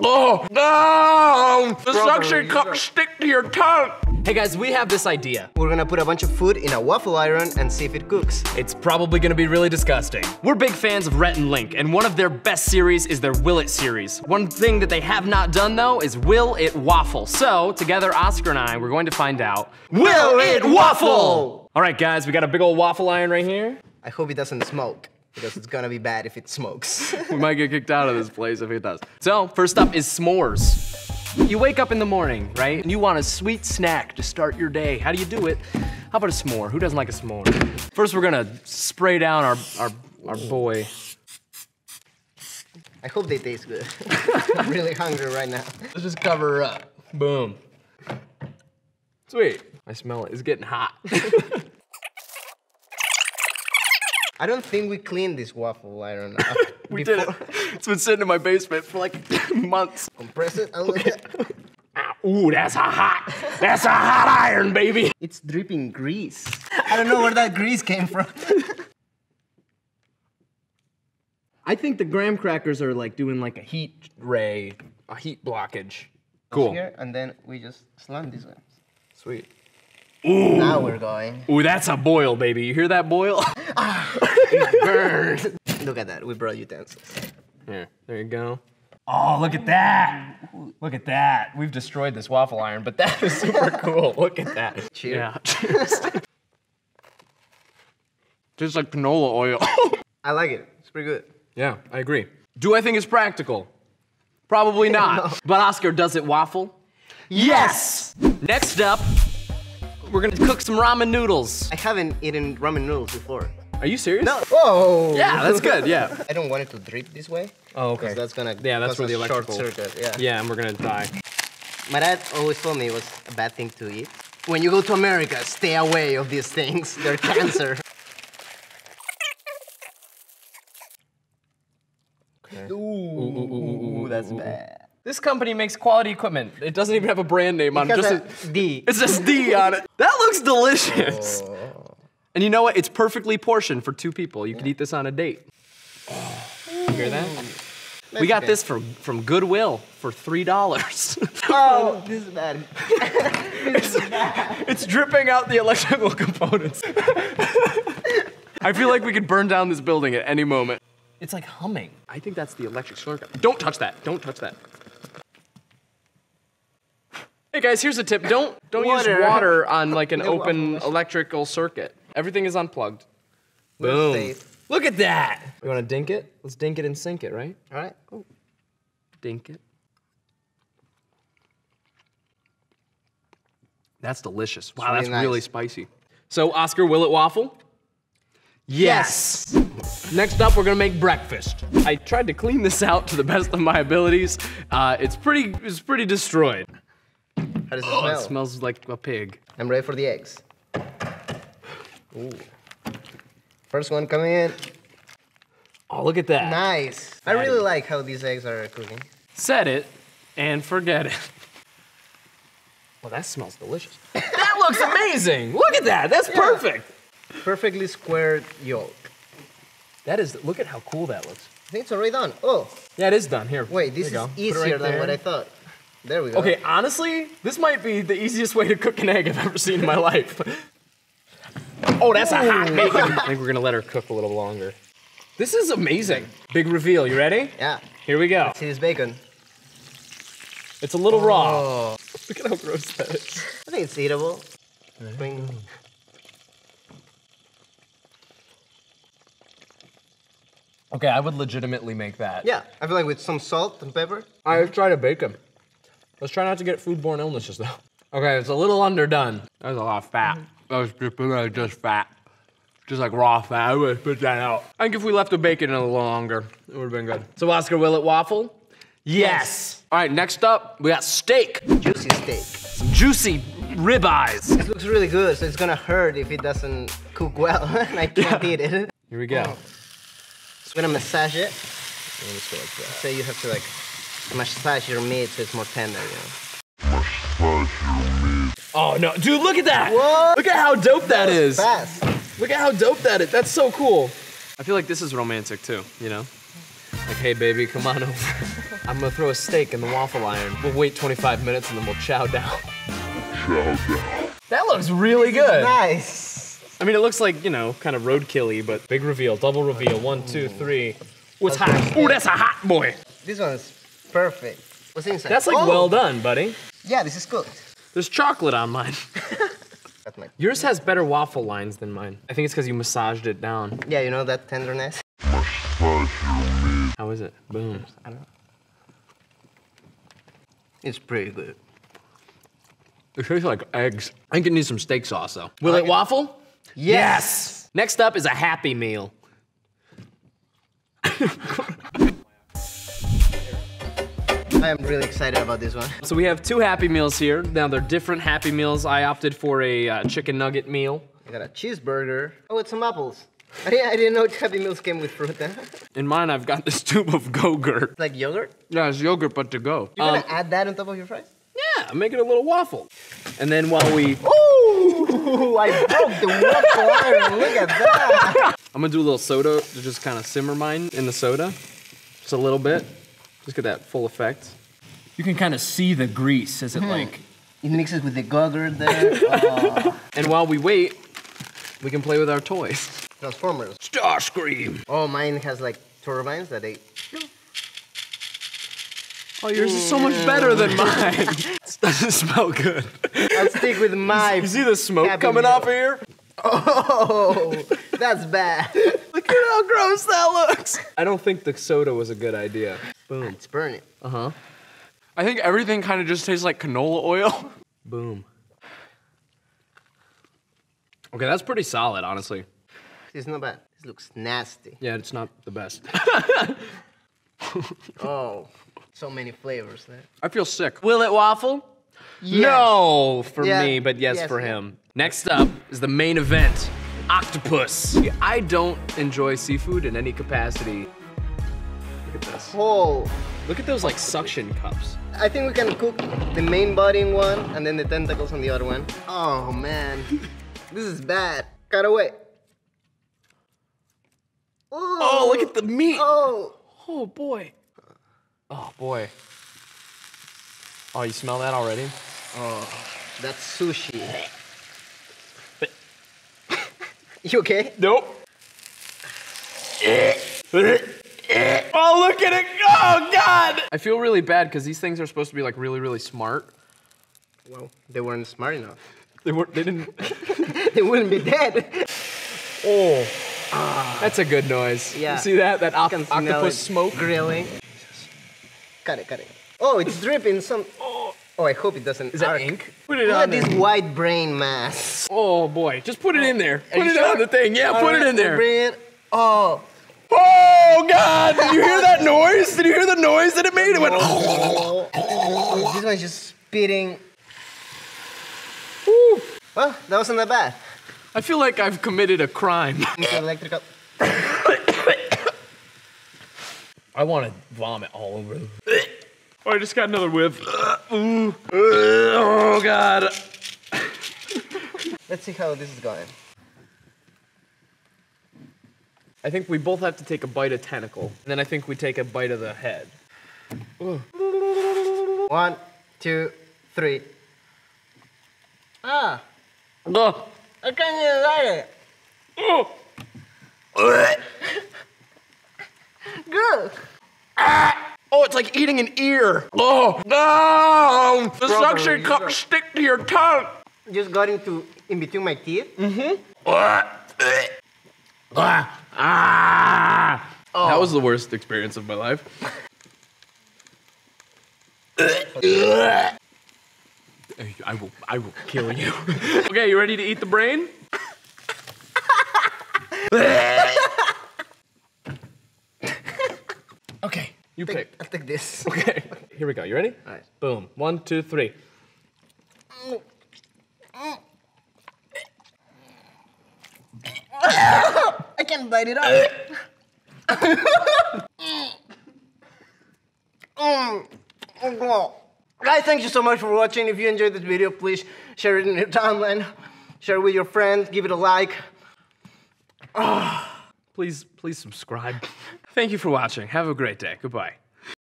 Oh, no! The suction cup stick to your tongue. Hey guys, we have this idea. We're gonna put a bunch of food in a waffle iron and see if it cooks. It's probably gonna be really disgusting. We're big fans of Rhett and Link, and one of their best series is their Will It series. One thing that they have not done though is Will It Waffle. So, together, Oscar and I, we're going to find out, Will It Waffle? All right guys, we got a big old waffle iron right here. I hope it doesn't smoke because it's gonna be bad if it smokes. We might get kicked out of this place if it does. So, first up is s'mores. You wake up in the morning, right? And you want a sweet snack to start your day. How do you do it? How about a s'more? Who doesn't like a s'more? First, we're gonna spray down our, our, our boy. I hope they taste good. I'm really hungry right now. Let's just cover her up. Boom. Sweet. I smell it. It's getting hot. I don't think we cleaned this waffle iron. Uh, we did it. It's been sitting in my basement for like months. Compress it a little bit. Ooh, that's a hot, that's a hot iron, baby. It's dripping grease. I don't know where that grease came from. I think the graham crackers are like doing like a heat ray, a heat blockage. Cool. Here, and then we just slam these ones. Sweet. Now we're going. Ooh, that's a boil, baby. You hear that boil? Burn. Look at that. We brought utensils. Here, there you go. Oh, look at that. Look at that. We've destroyed this waffle iron, but that is super cool. Look at that. Cheers. Yeah. Cheers. Tastes like canola oil. I like it. It's pretty good. yeah, I agree. Do I think it's practical? Probably not. But Oscar, does it waffle? Yes! Next up, we're gonna cook some ramen noodles. I haven't eaten ramen noodles before. Are you serious? No. Whoa. Yeah, that's good, yeah. I don't want it to drip this way. Oh, okay. That's gonna Yeah, that's cause where the a electrical- short circuit. Yeah. Yeah, and we're gonna die. My dad always told me it was a bad thing to eat. When you go to America, stay away of these things. They're cancer. Ooh, that's bad. This company makes quality equipment. It doesn't even have a brand name on it. Because Just a, a D. it says D on it. That looks delicious. And you know what? It's perfectly portioned for two people. You could eat this on a date. You hear that? We got this for, from Goodwill for three dollars. Oh, this is bad. it's dripping out the electrical components. I feel like we could burn down this building at any moment. It's like humming. I think that's the electric circuit. Don't touch that. Don't touch that. Hey guys, here's a tip. Don't don't Water. use water on like an open electrical circuit. Everything is unplugged. We're Boom. safe. Look at that. You want to dink it? Let's dink it and sink it, right? All right. Cool. Dink it. That's delicious. Wow, really that's nice. really spicy. So, Oscar, will it waffle? Yes. Next up, we're gonna make breakfast. I tried to clean this out to the best of my abilities. Uh, it's pretty, it's pretty destroyed. How does it Oh, smell? it smells like a pig. I'm ready for the eggs. Ooh. First one coming in. Oh, look at that. Nice. I really like how these eggs are cooking. Set it and forget it. Well, that smells delicious. that looks amazing. Look at that. That's perfect. Perfectly squared yolk. That is. Look at how cool that looks. I think it's already done. Oh, Yeah, it is done. Here. wait, this is go. Easier right than what. I thought. There we go. Okay, honestly, this might be the easiest way to cook an egg I've ever seen in my life. Oh, that's a hot bacon. I think we're gonna let her cook a little longer. This is amazing. Big reveal. You ready? Yeah. Here we go. See this bacon? It's a little raw. Oh, Look at how gross that is. I think it's eatable. Bring- Okay, I would legitimately make that. Yeah, I feel like with some salt and pepper. I have tried a bacon. Let's try not to get foodborne illnesses though. Okay, it's a little underdone. That was a lot of fat. Mm-hmm. That was just, really just fat. Just like raw fat. I would put that out. I think if we left the bacon in a little longer, it would have been good. So Oscar, will it waffle? Yes. All right, next up, we got steak. Juicy steak. Some juicy ribeyes. This looks really good, so it's gonna hurt if it doesn't cook well and I can't eat it. Here we go. Oh. So I'm gonna massage it. Go like So you have to like massage your meat so it's more tender, you know. Oh no, dude, look at that! What? Look at how dope that is. Fast. Look at how dope that is. That's so cool. I feel like this is romantic too, you know? Like, hey baby, come on over. I'm gonna throw a steak in the waffle iron. We'll wait 25 minutes and then we'll chow down. chow down. That looks really good. Nice. I mean, it looks like, you know, kind of roadkilly, but big reveal, double reveal. One, two, three. What's hot? Ooh, that's a hot boy. This one's perfect. What's inside? That's like Oh, well done, buddy. Yeah, this is cooked. There's chocolate on mine. That's my. Yours has better waffle lines than mine. I think it's because you massaged it down. Yeah, you know that tenderness. How is it? Boom. I don't know. It's pretty good. It tastes like eggs. I think it needs some steak sauce though. Will it Okay. waffle? Yes. Next up is a Happy Meal. I am really excited about this one. So we have two Happy Meals here. Now they're different Happy Meals. I opted for a uh, chicken nugget meal. I got a cheeseburger. Oh, it's some apples. I didn't, I didn't know Happy Meals came with fruit. Huh? In mine, I've got this tube of Go-Gurt. like yogurt. Yeah, it's yogurt, but to go. You're Um, gonna add that on top of your fries? yeah, make it a little waffle. And then while we, Ooh! I broke the waffle iron. Look at that. I'm gonna do a little soda to just kind of simmer mine in the soda, just a little bit, just get that full effect. You can kind of see the grease as it mm-hmm. like. It mixes with the yogurt there. Oh. And while we wait, we can play with our toys. Transformers. Starscream. Oh, mine has like turbines that they. Oh, yours is so much better than mm. mine. This doesn't smell good. I'll stick with my. You see the smoke coming off of here? Oh, that's bad. Look at how gross that looks. I don't think the soda was a good idea. Boom. It's burning. Uh huh. I think everything kind of just tastes like canola oil. Boom. Okay, that's pretty solid, honestly. It's not bad. This looks nasty. Yeah, it's not the best. Oh, so many flavors there. I feel sick. Will it waffle? No, for Yeah. me, but yes, Yes, for him. Next up is the main event octopus. I don't enjoy seafood in any capacity. Look at this. Oh, Look at those like suction cups. I think we can cook the main body in one and then the tentacles on the other one. Oh man, this is bad. Cut away. Oh, look at the meat. Oh, Oh boy. Oh boy. Oh, you smell that already? Oh, that's sushi. you okay? Nope. oh, look at it. Oh, God. I feel really bad because these things are supposed to be like really, really smart. Well, they weren't smart enough. They weren't, they didn't. they wouldn't be dead. Oh. Ah. That's a good noise. Yeah. You see that? That oc- Can smell it octopus smoke? grilling. Cut it, cut it. Oh, it's dripping some. Oh, I hope it doesn't. Is that arc. ink? Put it Look on at there. this white brain mass. Oh, boy. Just put it in there. Put it sure? on the thing. Yeah, put it in there. Bring it. Oh. Oh, God. Did you hear that noise? Did you hear the noise that it made? It went. Oh, this one's just spitting. Ooh. Well, that wasn't that bad. I feel like I've committed a crime. Electrical. I want to vomit all over. Oh, I just got another whiff. Ooh. Oh, God. Let's see how this is going. I think we both have to take a bite of tentacle. And then I think we take a bite of the head. One, two, three. Ah, Oh. I can't even like it. Oh. Good. Oh, it's like eating an ear. Oh, no! The Strawberry, suction cups yeah. stick to your tongue. Just got into in between my teeth. Mm-hmm. Ah. That was the worst experience of my life. I will, I will kill you. okay, you ready to eat the brain? You pick. I'll take this. Okay, here we go. You ready? Alright. Boom. One, two, three. I can't bite it up. Oh. Guys, thank you so much for watching. If you enjoyed this video, please share it in your timeline. Share it with your friends. Give it a like. Please, please subscribe. Thank you for watching. Have a great day. Goodbye.